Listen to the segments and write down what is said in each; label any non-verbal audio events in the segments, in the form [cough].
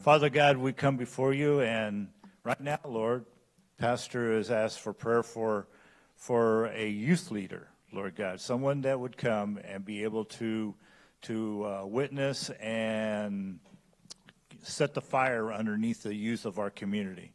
Father God, we come before you, and right now, Lord, Pastor has asked for prayer for, for a youth leader, Lord God, someone that would come and be able to, to uh, witness and set the fire underneath the youth of our community.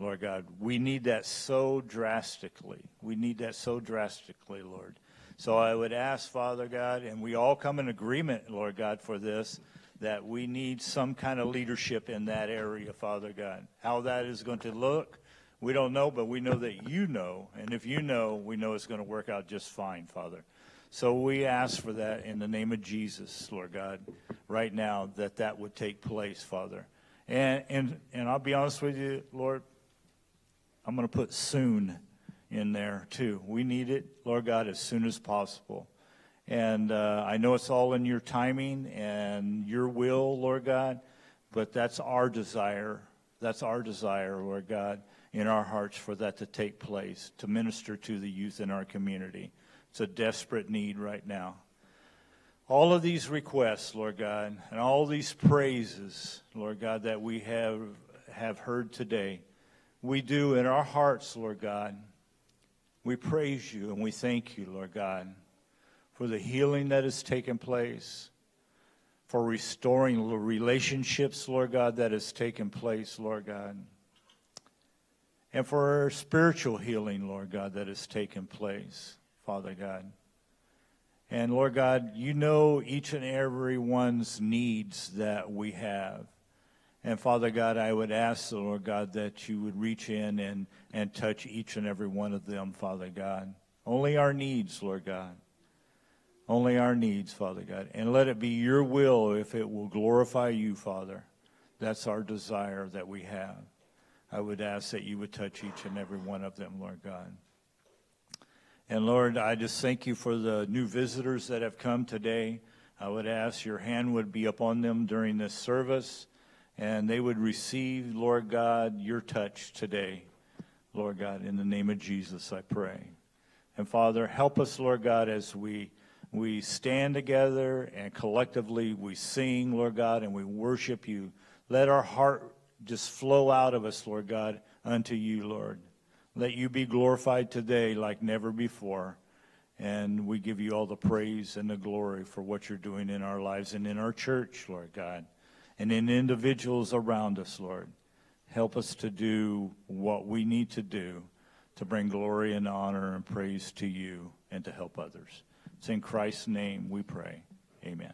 Lord God, we need that so drastically. We need that so drastically, Lord. So I would ask, Father God, and we all come in agreement, Lord God, for this, that we need some kind of leadership in that area, Father God. How that is going to look, we don't know, but we know that you know. And if you know, we know it's going to work out just fine, Father. So we ask for that in the name of Jesus, Lord God, right now, that that would take place, Father. And, and, and I'll be honest with you, Lord, I'm going to put soon in there too. We need it, Lord God, as soon as possible. And uh, I know it's all in your timing and your will, Lord God, but that's our desire. That's our desire, Lord God, in our hearts for that to take place, to minister to the youth in our community. It's a desperate need right now. All of these requests, Lord God, and all these praises, Lord God, that we have, have heard today, we do in our hearts, Lord God. We praise you and we thank you, Lord God for the healing that has taken place, for restoring relationships, Lord God, that has taken place, Lord God, and for spiritual healing, Lord God, that has taken place, Father God. And Lord God, you know each and every one's needs that we have. And Father God, I would ask, the Lord God, that you would reach in and, and touch each and every one of them, Father God. Only our needs, Lord God only our needs, Father God. And let it be your will if it will glorify you, Father. That's our desire that we have. I would ask that you would touch each and every one of them, Lord God. And Lord, I just thank you for the new visitors that have come today. I would ask your hand would be upon them during this service and they would receive, Lord God, your touch today. Lord God, in the name of Jesus, I pray. And Father, help us, Lord God, as we we stand together and collectively we sing, Lord God, and we worship you. Let our heart just flow out of us, Lord God, unto you, Lord. Let you be glorified today like never before. And we give you all the praise and the glory for what you're doing in our lives and in our church, Lord God, and in individuals around us, Lord. Help us to do what we need to do to bring glory and honor and praise to you and to help others. It's in Christ's name we pray. Amen.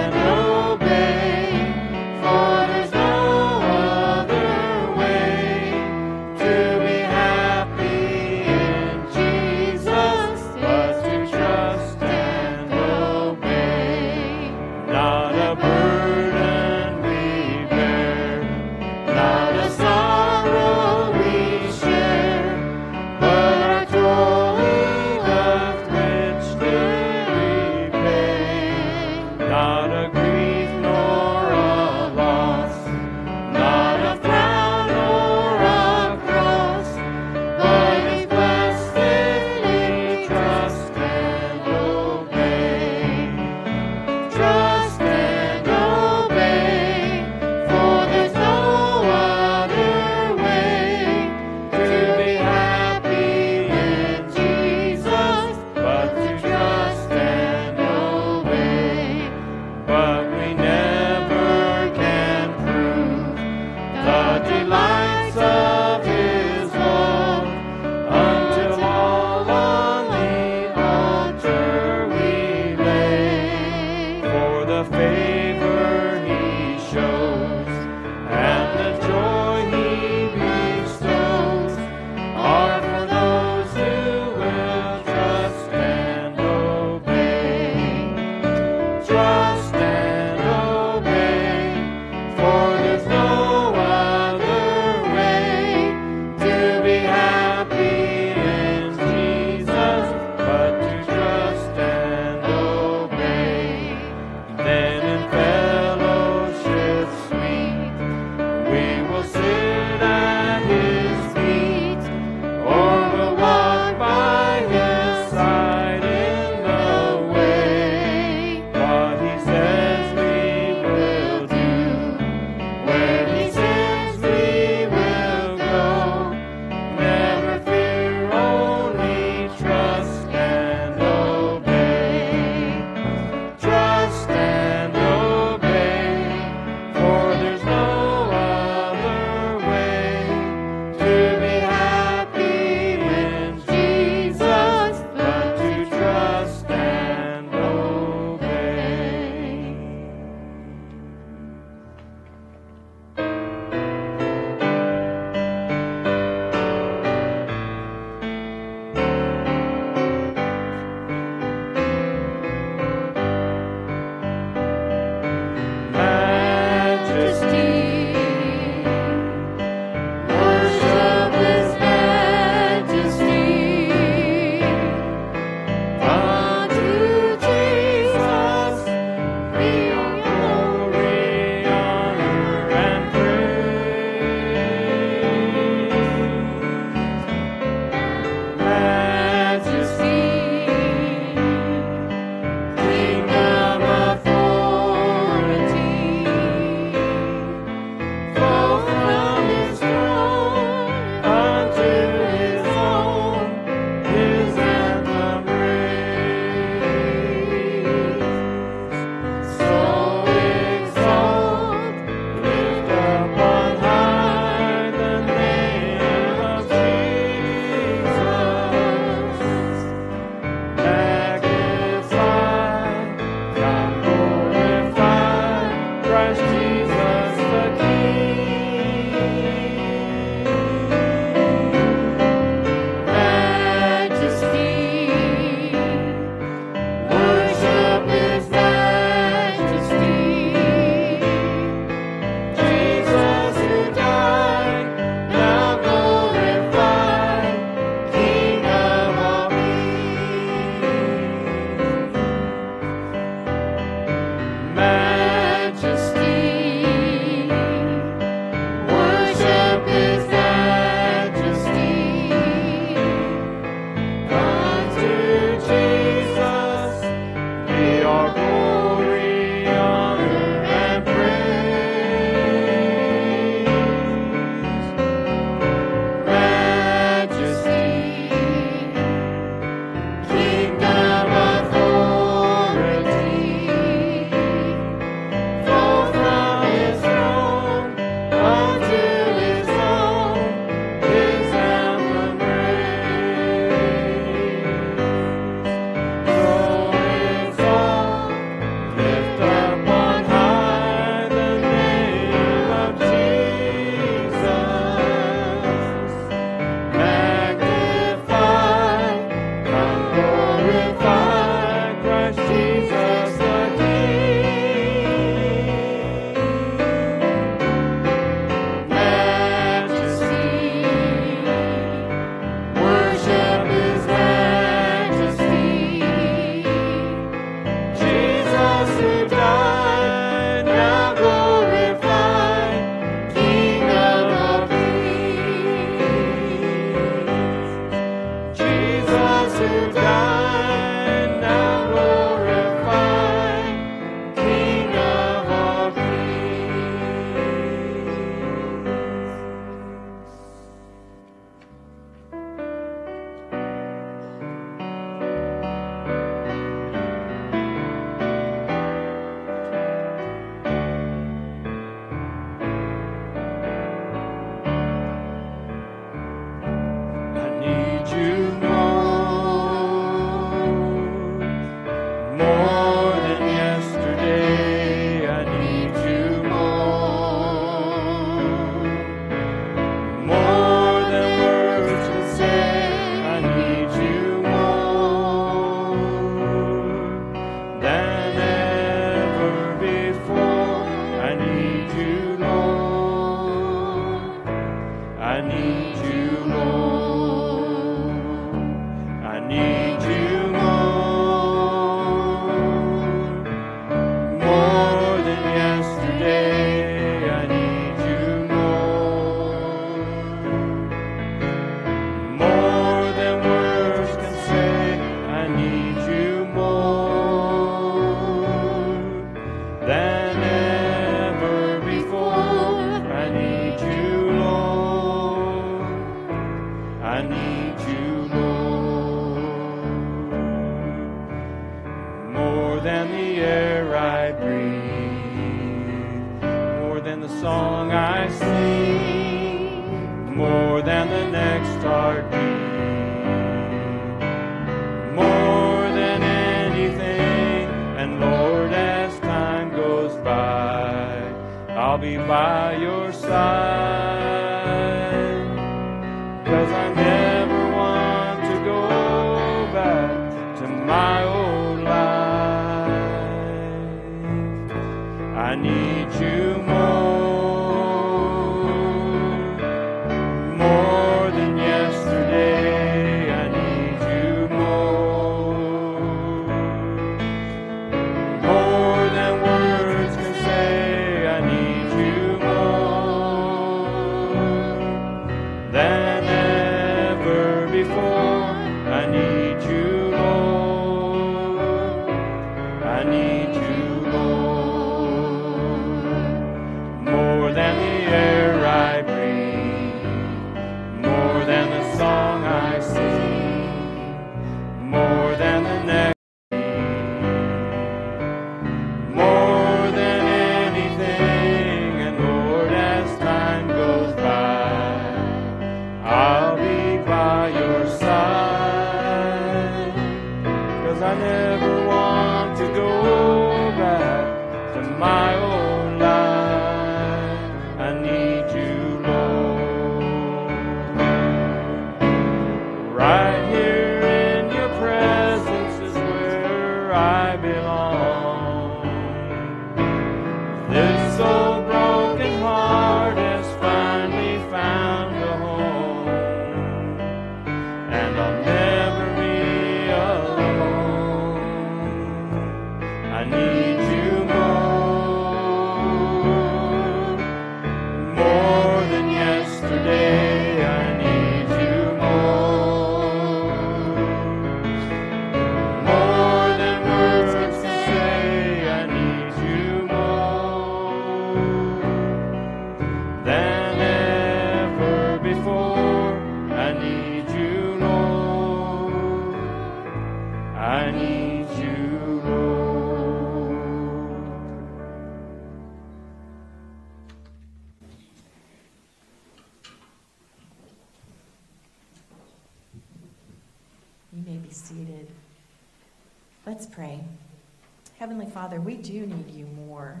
Father, we do need you more.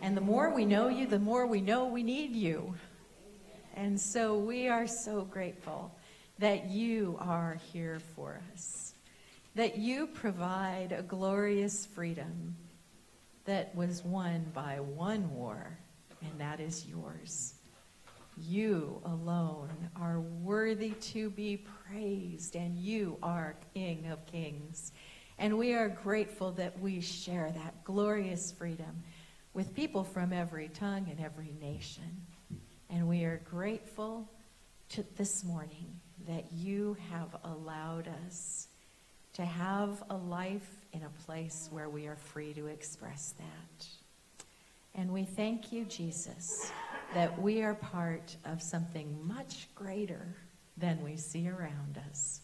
And the more we know you, the more we know we need you. And so we are so grateful that you are here for us, that you provide a glorious freedom that was won by one war, and that is yours. You alone are worthy to be praised, and you are King of kings. And we are grateful that we share that glorious freedom with people from every tongue and every nation. And we are grateful to this morning that you have allowed us to have a life in a place where we are free to express that. And we thank you, Jesus, that we are part of something much greater than we see around us.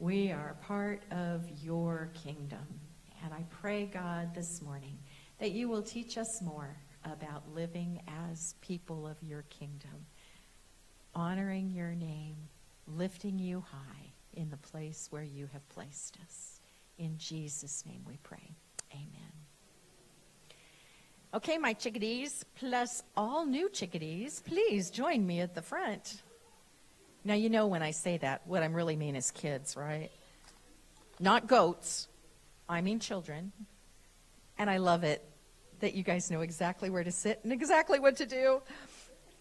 We are part of your kingdom. And I pray, God, this morning that you will teach us more about living as people of your kingdom, honoring your name, lifting you high in the place where you have placed us. In Jesus' name we pray. Amen. Okay, my chickadees, plus all new chickadees, please join me at the front. Now, you know when I say that, what I'm really mean is kids, right? Not goats. I mean children. And I love it that you guys know exactly where to sit and exactly what to do.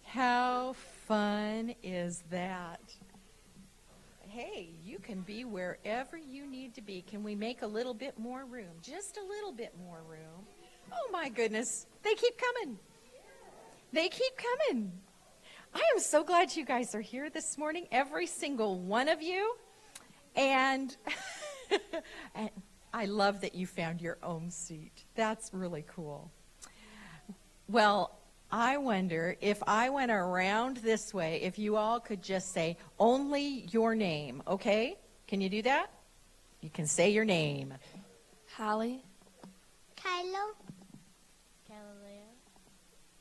How fun is that? Hey, you can be wherever you need to be. Can we make a little bit more room? Just a little bit more room. Oh my goodness, they keep coming. They keep coming. I am so glad you guys are here this morning, every single one of you. And [laughs] and I love that you found your own seat. That's really cool. Well, I wonder if I went around this way, if you all could just say only your name, okay? Can you do that? You can say your name. Holly. Kylo. Galileo.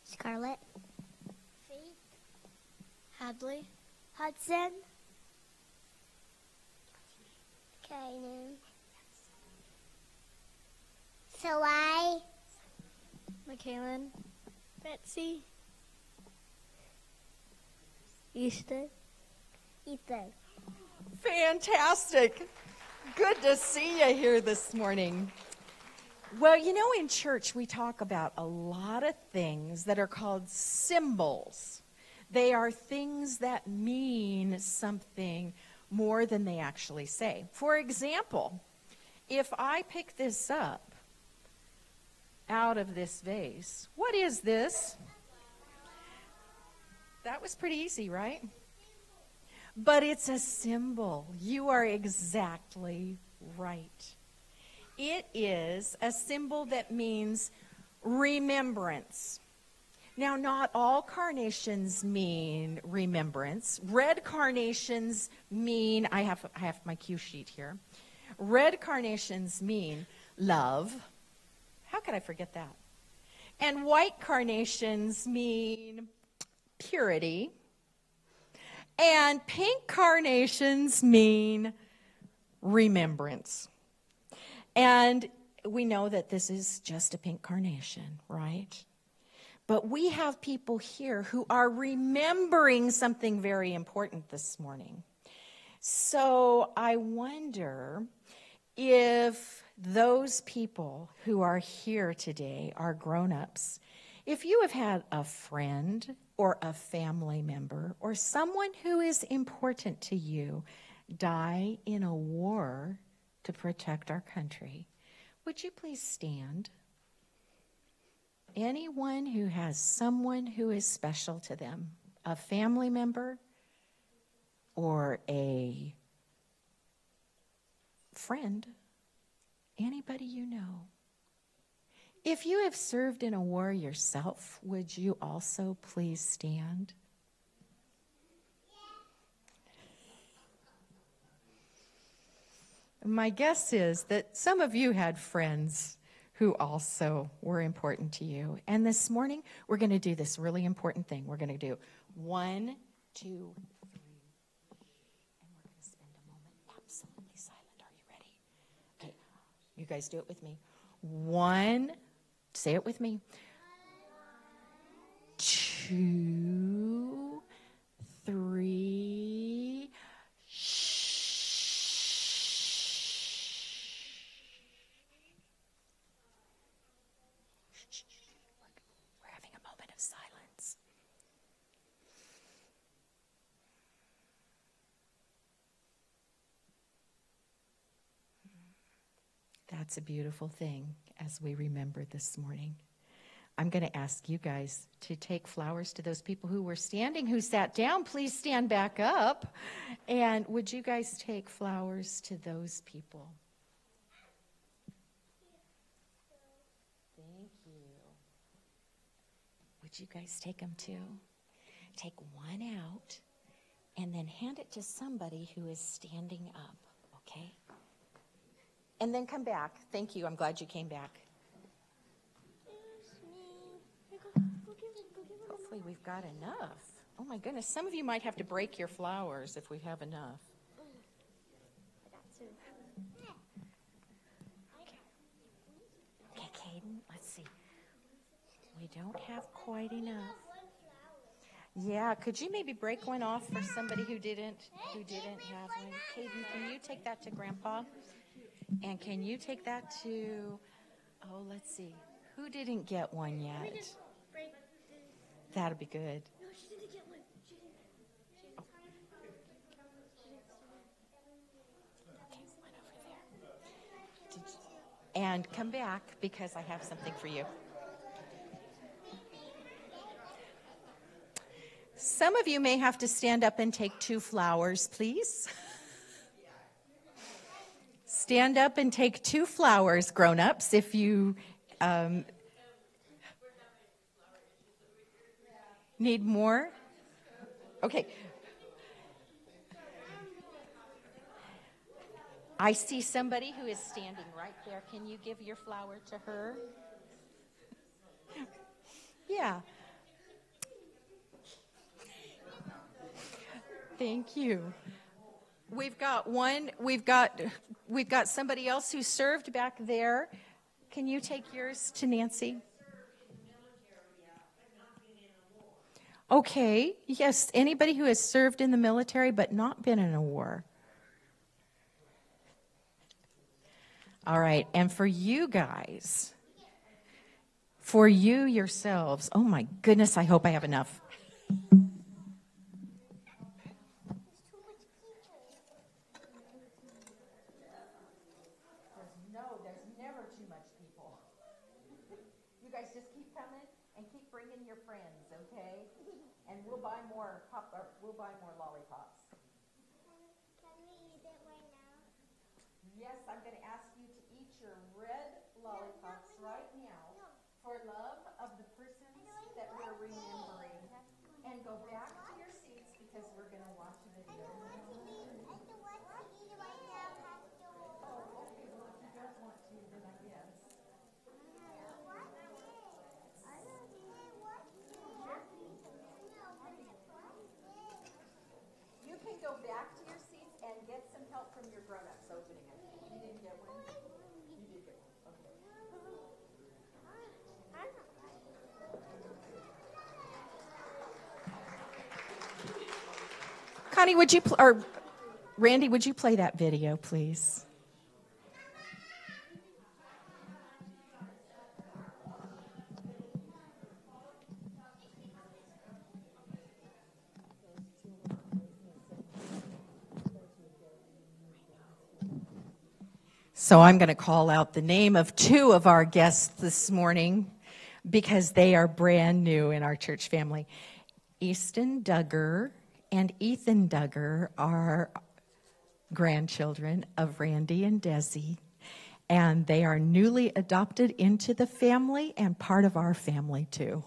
Scarlett. Faith. Hadley. Hudson. Kanan. So I. McKaylin. Betsy. Easton. Ethan. Fantastic. Good to see you here this morning. Well, you know, in church, we talk about a lot of things that are called symbols. They are things that mean something more than they actually say. For example, if I pick this up out of this vase, what is this? That was pretty easy, right? But it's a symbol. You are exactly right. It is a symbol that means remembrance. Now, not all carnations mean remembrance. Red carnations mean, I have, I have my cue sheet here. Red carnations mean love. How could I forget that? And white carnations mean purity. And pink carnations mean remembrance. And we know that this is just a pink carnation, right? But we have people here who are remembering something very important this morning. So I wonder if those people who are here today are grown ups. If you have had a friend or a family member or someone who is important to you die in a war to protect our country, would you please stand? Anyone who has someone who is special to them, a family member or a friend, anybody you know. If you have served in a war yourself, would you also please stand? My guess is that some of you had friends who also were important to you. And this morning, we're going to do this really important thing. We're going to do one, two, three, and we're going to spend a moment absolutely silent. Are you ready? Okay, you guys do it with me. One, say it with me. Two, three, We're having a moment of silence. That's a beautiful thing as we remember this morning. I'm going to ask you guys to take flowers to those people who were standing, who sat down. Please stand back up. And would you guys take flowers to those people? Thank you. Would you guys take them too? Take one out and then hand it to somebody who is standing up, okay? And then come back. Thank you. I'm glad you came back. Hopefully, we've got enough. Oh my goodness. Some of you might have to break your flowers if we have enough. Okay, Caden, let's see. We don't have quite enough. Yeah, could you maybe break one off for somebody who didn't who didn't have one? Caden, can you take that to Grandpa? And can you take that to oh let's see. Who didn't get one yet? That'll be good. Okay, one over there. And come back because I have something for you. Some of you may have to stand up and take two flowers, please. [laughs] stand up and take two flowers, grown ups, if you um, need more. Okay. I see somebody who is standing right there. Can you give your flower to her? Yeah. Thank you. We've got one, we've got we've got somebody else who served back there. Can you take yours to Nancy? Okay, yes, anybody who has served in the military but not been in a war. All right, and for you guys, for you yourselves, oh my goodness, I hope I have enough. No, there's never too much people. You guys just keep coming and keep bringing your friends, okay? And we'll buy more pop, or we'll buy more lollipops. Can we eat it right now? Yes, I'm gonna ask you to eat your red lollipops right now for love of the persons that we're remembering. And go back to your seats because we're gonna watch a video. I don't want to eat it right now, Pastor. Okay, well, if you don't want to, then I guess. You can go back to your seats and get some help from your grown-ups opening it. You didn't get one? You did get one, okay. Connie, would you, pl- or Randy, would you play that video, please? So I'm going to call out the name of two of our guests this morning because they are brand new in our church family. Easton Duggar and Ethan Duggar are grandchildren of Randy and Desi, and they are newly adopted into the family and part of our family too.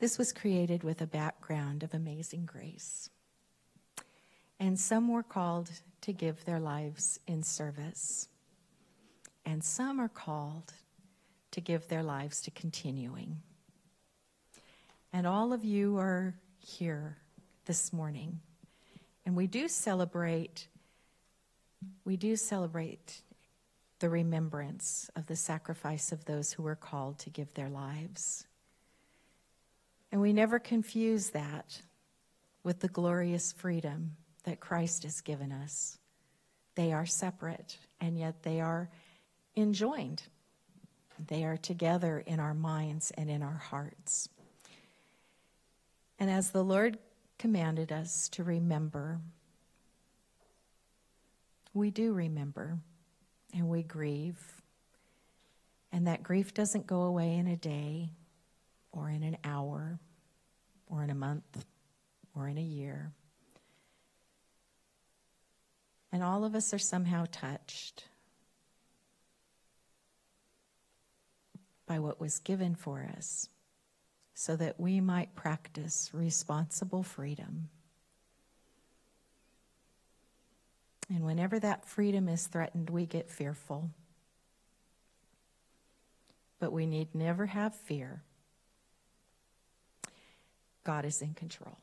This was created with a background of amazing grace. And some were called to give their lives in service. And some are called to give their lives to continuing. And all of you are here this morning. And we do celebrate we do celebrate the remembrance of the sacrifice of those who were called to give their lives. And we never confuse that with the glorious freedom that Christ has given us. They are separate, and yet they are enjoined. They are together in our minds and in our hearts. And as the Lord commanded us to remember, we do remember and we grieve. And that grief doesn't go away in a day or in an hour or in a month or in a year. And all of us are somehow touched by what was given for us so that we might practice responsible freedom. And whenever that freedom is threatened, we get fearful. but we need never have fear. God is in control.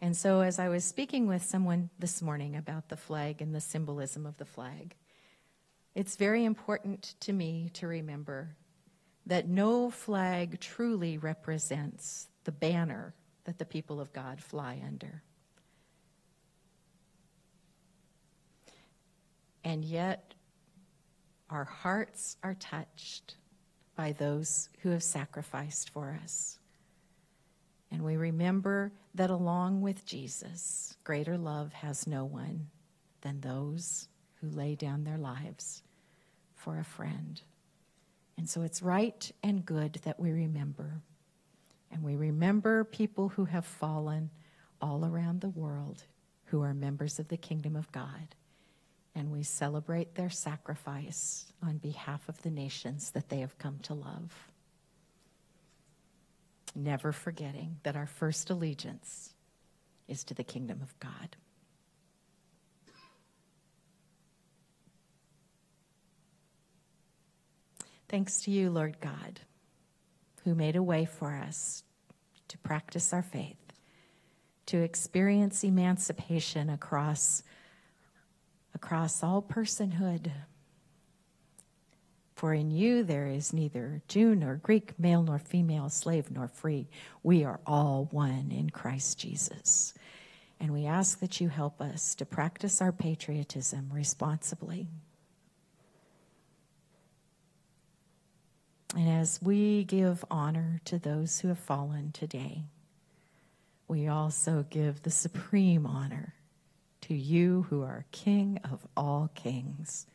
And so, as I was speaking with someone this morning about the flag and the symbolism of the flag, it's very important to me to remember that no flag truly represents the banner that the people of God fly under. And yet, our hearts are touched by those who have sacrificed for us. And we remember that along with Jesus, greater love has no one than those who lay down their lives for a friend. And so it's right and good that we remember. And we remember people who have fallen all around the world who are members of the kingdom of God. And we celebrate their sacrifice on behalf of the nations that they have come to love. Never forgetting that our first allegiance is to the kingdom of God. Thanks to you, Lord God, who made a way for us to practice our faith, to experience emancipation across, across all personhood. For in you there is neither Jew nor Greek, male nor female, slave nor free. We are all one in Christ Jesus. And we ask that you help us to practice our patriotism responsibly. And as we give honor to those who have fallen today, we also give the supreme honor to you who are King of all kings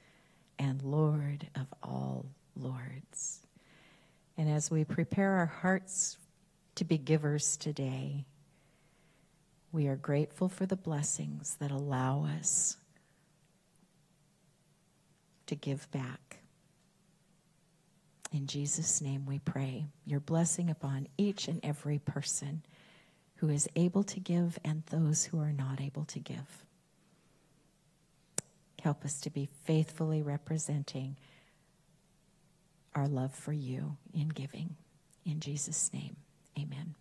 and Lord of all lords. And as we prepare our hearts to be givers today, we are grateful for the blessings that allow us to give back. In Jesus' name we pray your blessing upon each and every person who is able to give and those who are not able to give. Help us to be faithfully representing our love for you in giving. In Jesus' name, amen.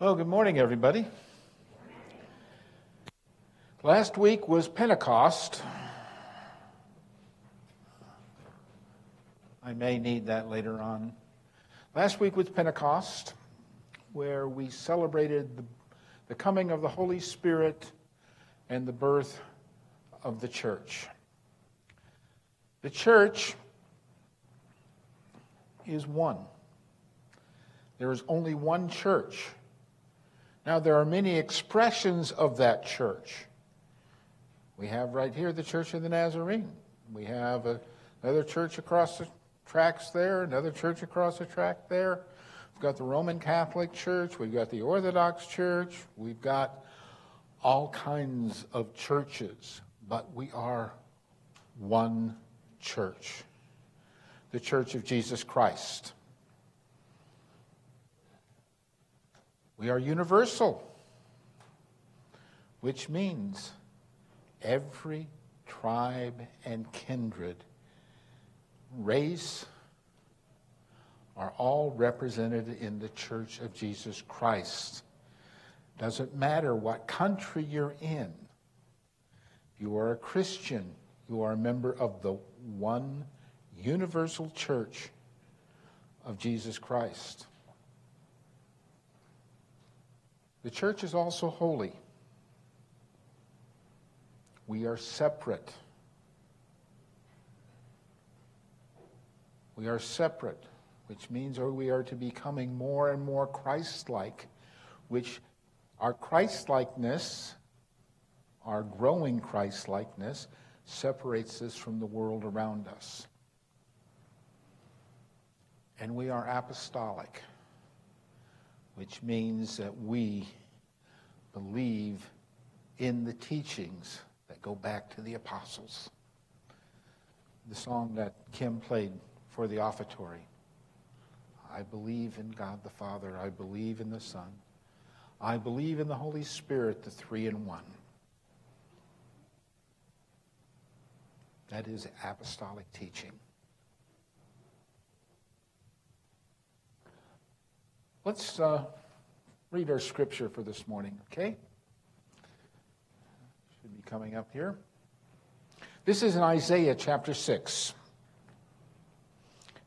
Well, good morning, everybody. Last week was Pentecost. I may need that later on. Last week was Pentecost, where we celebrated the, the coming of the Holy Spirit and the birth of the church. The church is one. There is only one church. Now, there are many expressions of that church. We have right here the Church of the Nazarene. We have a, another church across the tracks there, another church across the track there. We've got the Roman Catholic Church. We've got the Orthodox Church. We've got all kinds of churches, but we are one church the Church of Jesus Christ. We are universal, which means every tribe and kindred, race, are all represented in the Church of Jesus Christ. Doesn't matter what country you're in. You are a Christian. You are a member of the one universal church of Jesus Christ. The church is also holy. We are separate. We are separate, which means we are to becoming more and more Christ like, which our Christ likeness, our growing Christ likeness, separates us from the world around us. And we are apostolic, which means that we believe in the teachings that go back to the apostles. The song that Kim played for the offertory. I believe in God the Father. I believe in the Son. I believe in the Holy Spirit, the three in one. That is apostolic teaching. Let's uh, read our scripture for this morning, okay? Should be coming up here. This is in Isaiah chapter 6.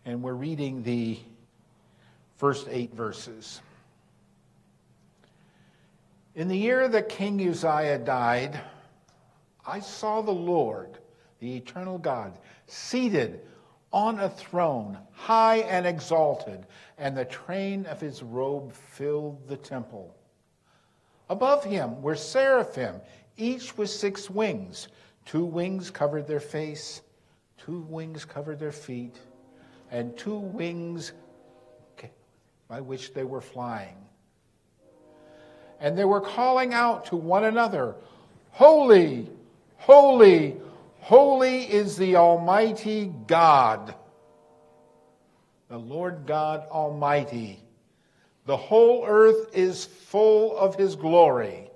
And we're reading the first eight verses. In the year that King Uzziah died, I saw the Lord, the eternal God, seated on a throne, high and exalted, and the train of his robe filled the temple. Above him were seraphim, each with six wings. Two wings covered their face, two wings covered their feet, and two wings by which they were flying. And they were calling out to one another, Holy, holy, Holy is the Almighty God, the Lord God Almighty. The whole earth is full of his glory.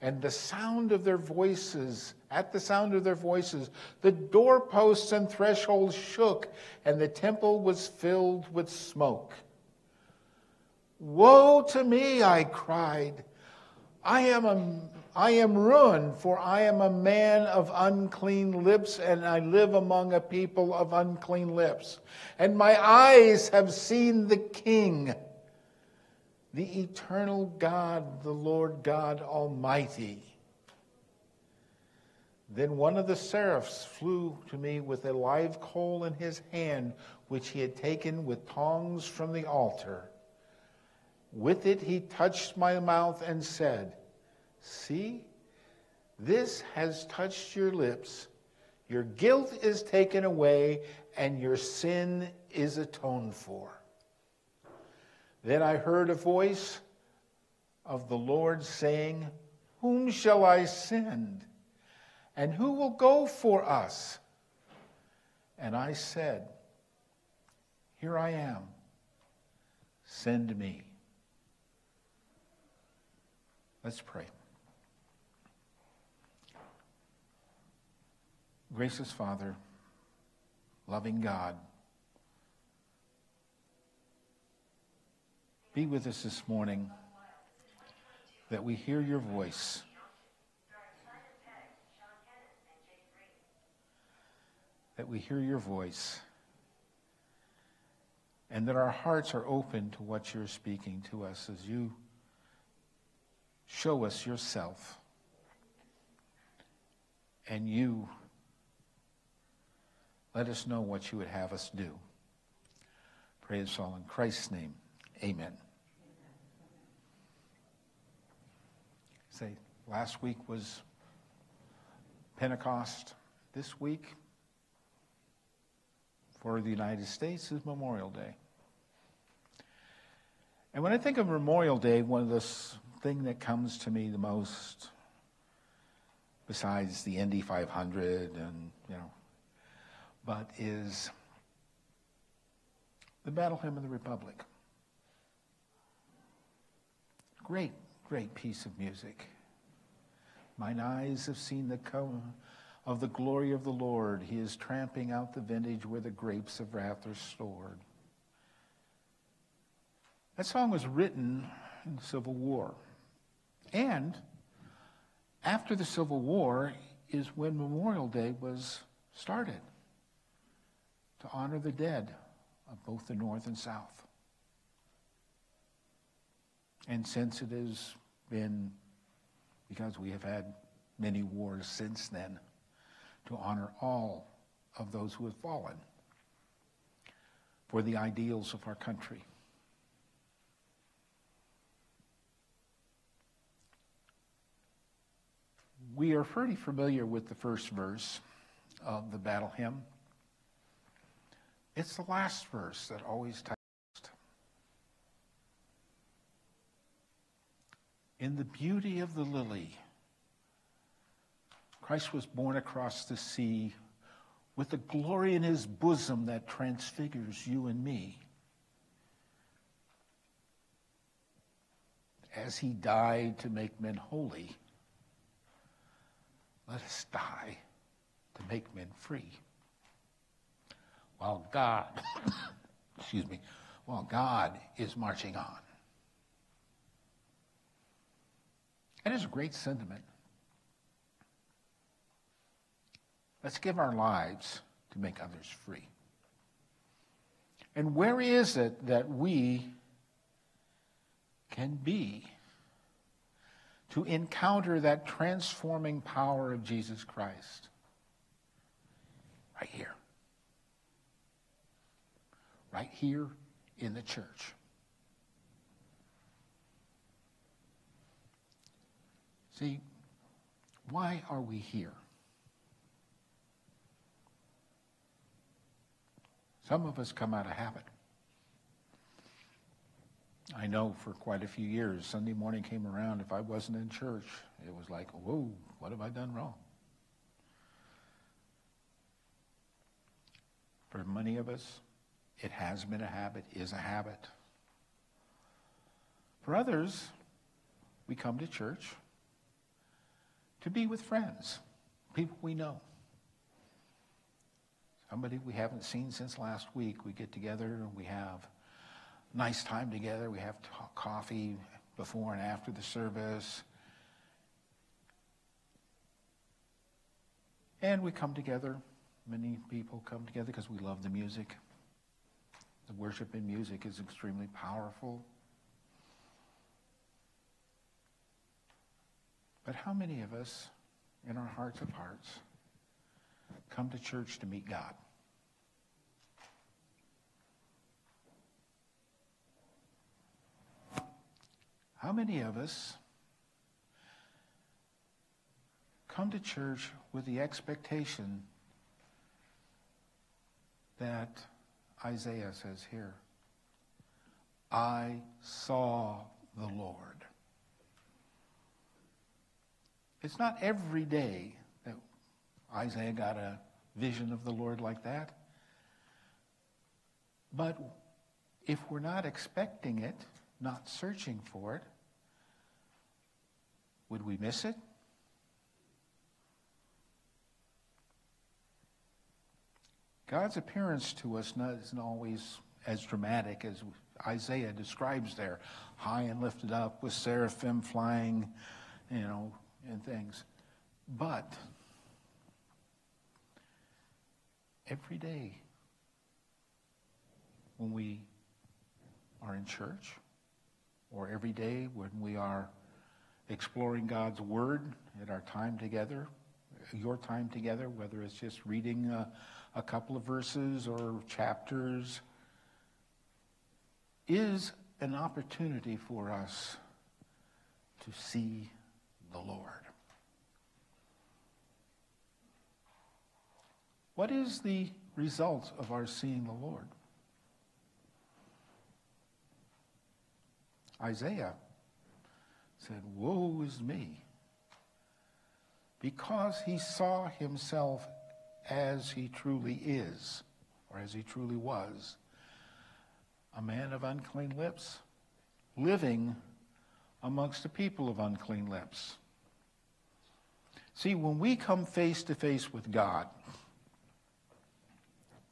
And the sound of their voices, at the sound of their voices, the doorposts and thresholds shook, and the temple was filled with smoke. Woe to me, I cried. I am a I am ruined, for I am a man of unclean lips, and I live among a people of unclean lips. And my eyes have seen the King, the eternal God, the Lord God Almighty. Then one of the seraphs flew to me with a live coal in his hand, which he had taken with tongs from the altar. With it he touched my mouth and said, See, this has touched your lips. Your guilt is taken away, and your sin is atoned for. Then I heard a voice of the Lord saying, Whom shall I send? And who will go for us? And I said, Here I am. Send me. Let's pray. Gracious Father, loving God, be with us this morning. that we hear your voice. That we hear your voice. And that our hearts are open to what you're speaking to us as you show us yourself. And you let us know what you would have us do. Pray this all in Christ's name. Amen. Say, last week was Pentecost. This week for the United States is Memorial Day. And when I think of Memorial Day, one of the thing that comes to me the most, besides the Indy 500 and, you know, but is the Battle Hymn of the Republic. Great, great piece of music. Mine eyes have seen the come of the glory of the Lord. He is tramping out the vintage where the grapes of wrath are stored. That song was written in the Civil War. And after the Civil War is when Memorial Day was started to honor the dead of both the North and South. And since it has been, because we have had many wars since then, to honor all of those who have fallen for the ideals of our country. We are pretty familiar with the first verse of the battle hymn. It's the last verse that always touched. In the beauty of the lily, Christ was born across the sea with the glory in his bosom that transfigures you and me. As he died to make men holy, let us die to make men free while God, [coughs] excuse me, while God is marching on. That is a great sentiment. Let's give our lives to make others free. And where is it that we can be to encounter that transforming power of Jesus Christ? Right here right here in the church. See, why are we here? Some of us come out of habit. I know for quite a few years, Sunday morning came around, if I wasn't in church, it was like, whoa, what have I done wrong? For many of us, it has been a habit, is a habit. For others, we come to church to be with friends, people we know. Somebody we haven't seen since last week. We get together and we have nice time together. We have coffee before and after the service. And we come together. Many people come together because we love the music. The worship and music is extremely powerful. But how many of us, in our hearts of hearts, come to church to meet God? How many of us come to church with the expectation that Isaiah says here, I saw the Lord. It's not every day that Isaiah got a vision of the Lord like that. But if we're not expecting it, not searching for it, would we miss it? God's appearance to us isn't always as dramatic as Isaiah describes there, high and lifted up with seraphim flying, you know, and things. But every day when we are in church, or every day when we are exploring God's Word at our time together, your time together, whether it's just reading a, a couple of verses or chapters, is an opportunity for us to see the Lord. What is the result of our seeing the Lord? Isaiah said, Woe is me, because he saw himself as he truly is, or as he truly was, a man of unclean lips, living amongst a people of unclean lips. See, when we come face to face with God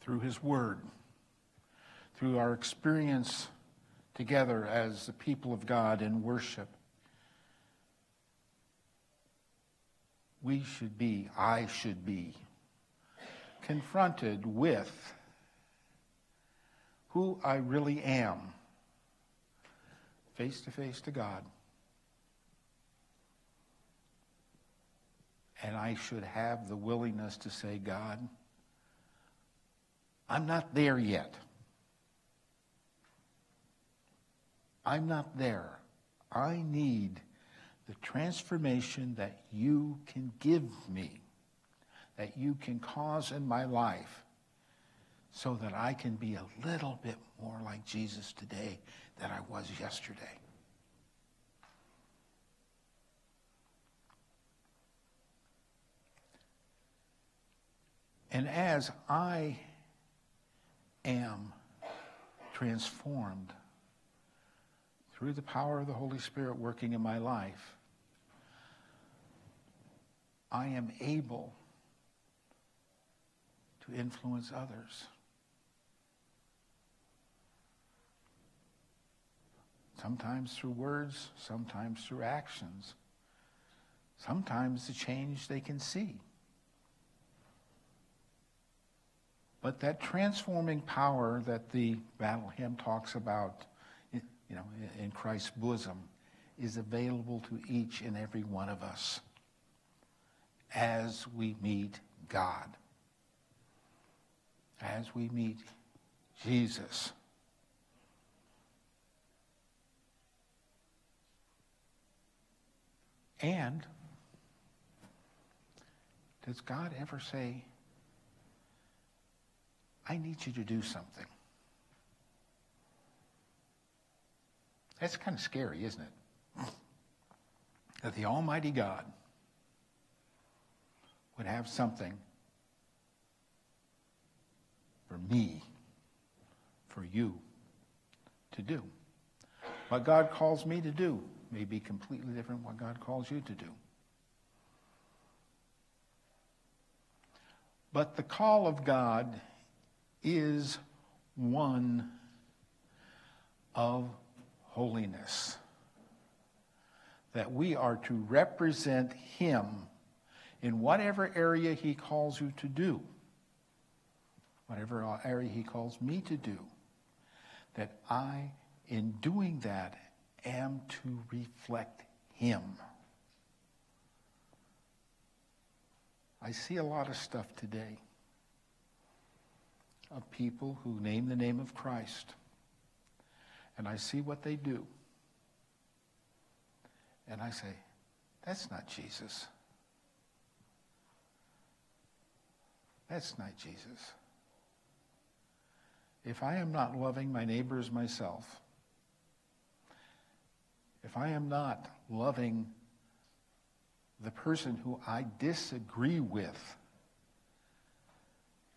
through his word, through our experience together as the people of God in worship, we should be, I should be, confronted with who I really am, face to face to God. And I should have the willingness to say, God, I'm not there yet. I'm not there. I need the transformation that you can give me, that you can cause in my life, so that I can be a little bit more like Jesus today than I was yesterday. And as I am transformed through the power of the Holy Spirit working in my life, I am able to influence others. Sometimes through words, sometimes through actions, sometimes the change they can see. But that transforming power that the battle hymn talks about you know, in Christ's bosom is available to each and every one of us as we meet God, as we meet Jesus. And does God ever say, I need you to do something? That's kind of scary, isn't it? That the Almighty God would have something for me, for you to do. What God calls me to do may be completely different what God calls you to do. But the call of God is one of holiness. That we are to represent Him in whatever area He calls you to do, whatever area He calls me to do. That I, in doing that, am to reflect Him. I see a lot of stuff today of people who name the name of Christ and I see what they do. And I say, that's not Jesus. That's not Jesus. If I am not loving my neighbor as myself, if I am not loving the person who I disagree with,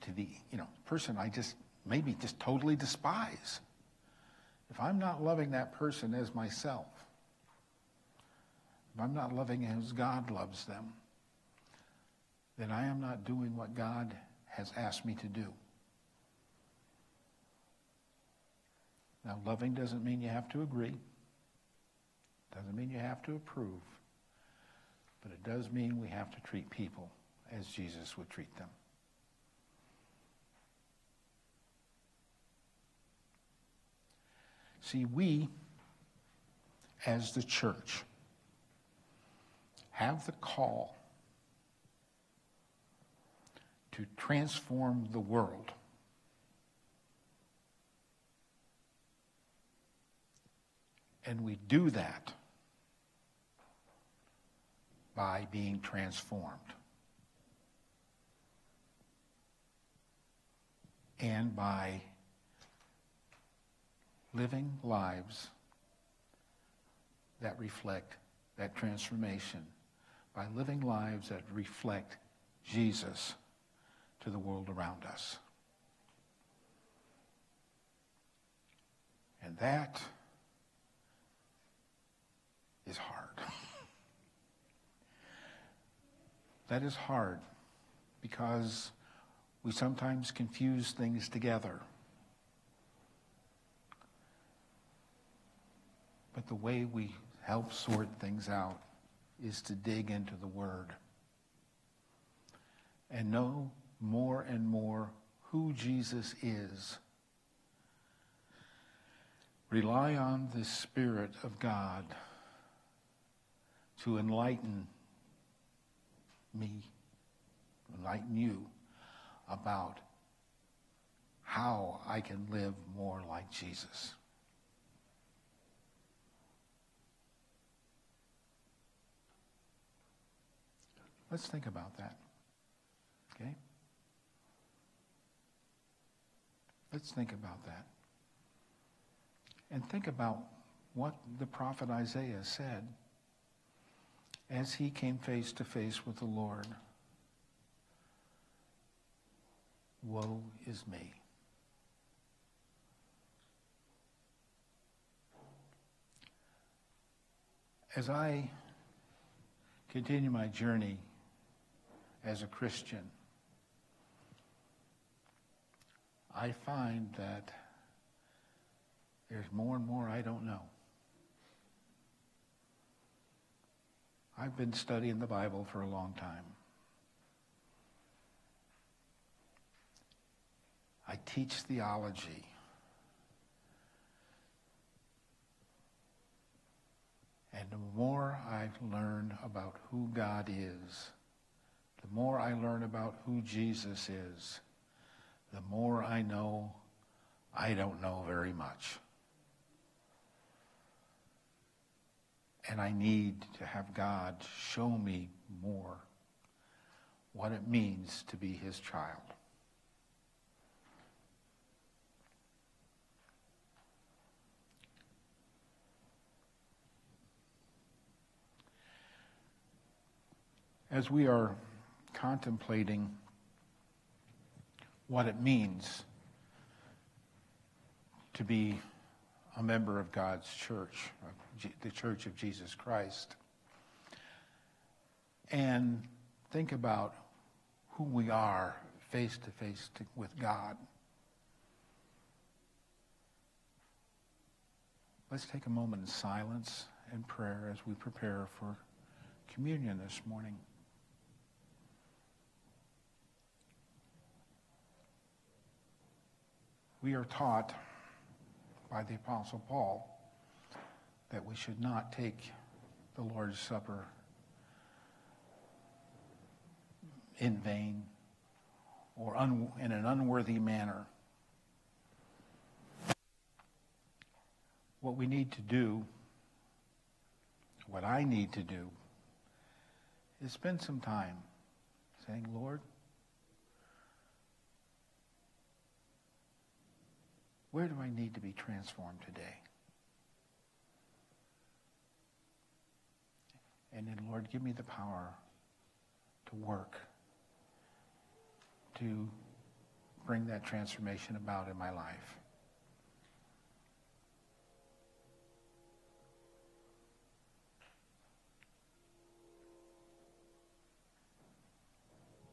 to the you know person I just maybe just totally despise, if I'm not loving that person as myself, if I'm not loving as God loves them, then I am not doing what God has asked me to do. Now, loving doesn't mean you have to agree, doesn't mean you have to approve, but it does mean we have to treat people as Jesus would treat them. See, we, as the church, have the call to transform the world. And we do that by being transformed. And by living lives that reflect that transformation, by living lives that reflect Jesus to the world around us. And that is hard. that is hard because we sometimes confuse things together. But the way we help sort things out is to dig into the Word and know more and more who Jesus is. Rely on the Spirit of God to enlighten me, enlighten you about how I can live more like Jesus. Let's think about that. Okay? Let's think about that. And think about what the prophet Isaiah said as he came face to face with the Lord. Woe is me. As I continue my journey as a Christian, I find that there's more and more I don't know. I've been studying the Bible for a long time. I teach theology. And the more I learn about who God is, the more I learn about who Jesus is, the more I know I don't know very much. And I need to have God show me more what it means to be his child. As we are contemplating what it means to be a member of God's church, the Church of Jesus Christ, and think about who we are face to face with God. Let's take a moment in silence and prayer as we prepare for communion this morning. We are taught by the Apostle Paul that we should not take the Lord's Supper in vain or un- in an unworthy manner. What we need to do, what I need to do, is spend some time saying, Lord, Where do I need to be transformed today? And then, Lord, give me the power to work to bring that transformation about in my life.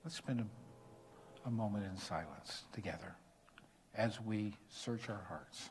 Let's spend a, a moment in silence together as we search our hearts.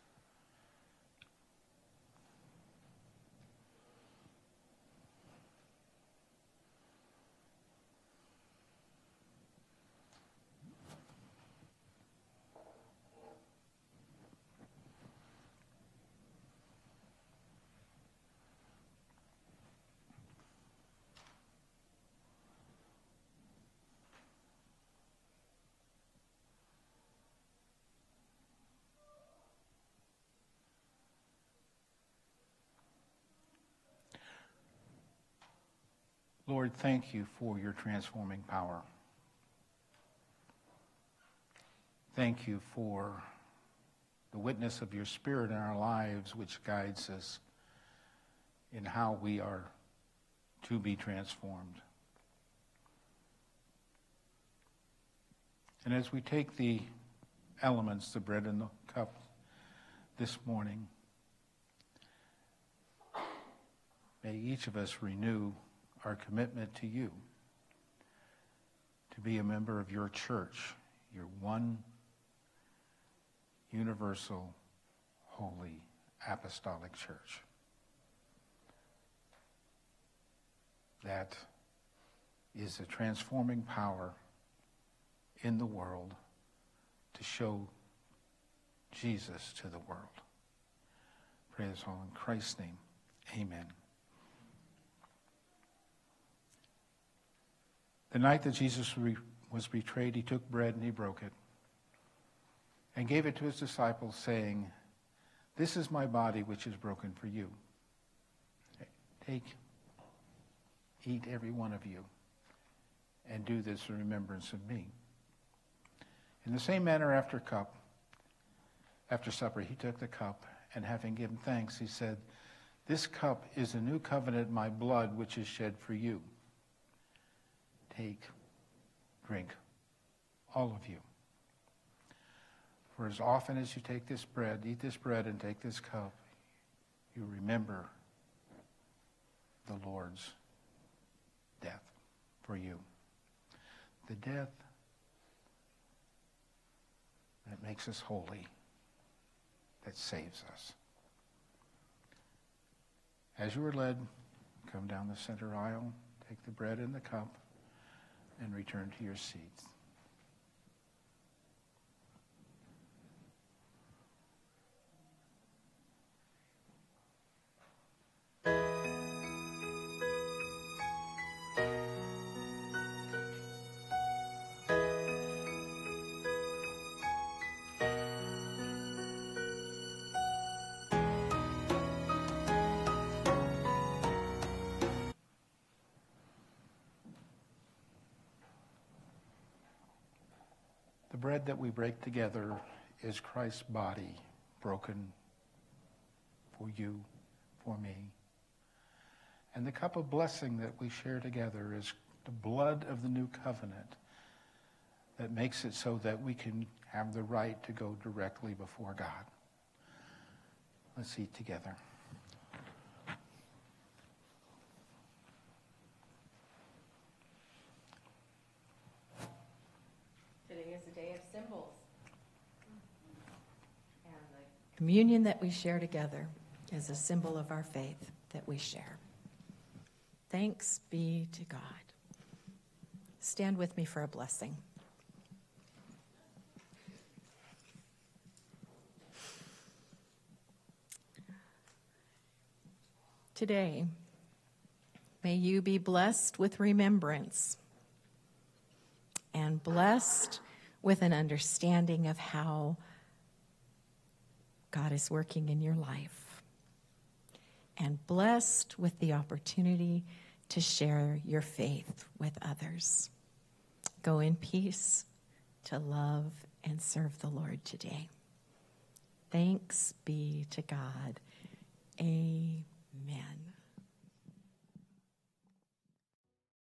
Lord, thank you for your transforming power. Thank you for the witness of your Spirit in our lives, which guides us in how we are to be transformed. And as we take the elements, the bread and the cup, this morning, may each of us renew our commitment to you to be a member of your church, your one universal, holy, apostolic church. That is a transforming power in the world to show Jesus to the world. Pray this all in Christ's name. Amen. The night that Jesus was betrayed, he took bread and he broke it and gave it to his disciples, saying, This is my body which is broken for you. Take, eat every one of you, and do this in remembrance of me. In the same manner, after cup, after supper, he took the cup, and having given thanks, he said, This cup is a new covenant my blood, which is shed for you. Take, drink, all of you. For as often as you take this bread, eat this bread, and take this cup, you remember the Lord's death for you. The death that makes us holy, that saves us. As you are led, come down the center aisle, take the bread and the cup, and return to your seats. Bread that we break together is Christ's body broken for you, for me. And the cup of blessing that we share together is the blood of the new covenant that makes it so that we can have the right to go directly before God. Let's eat together. Communion that we share together is a symbol of our faith that we share. Thanks be to God. Stand with me for a blessing. Today, may you be blessed with remembrance and blessed with an understanding of how God is working in your life. And blessed with the opportunity to share your faith with others. Go in peace to love and serve the Lord today. Thanks be to God. Amen.